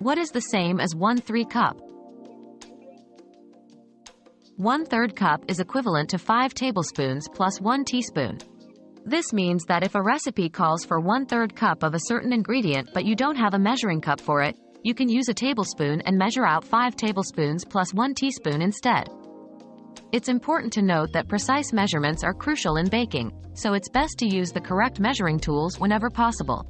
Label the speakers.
Speaker 1: What is the same as 1 3 cup? 1 3rd cup is equivalent to 5 tablespoons plus 1 teaspoon. This means that if a recipe calls for 1 3rd cup of a certain ingredient but you don't have a measuring cup for it, you can use a tablespoon and measure out 5 tablespoons plus 1 teaspoon instead. It's important to note that precise measurements are crucial in baking, so it's best to use the correct measuring tools whenever possible.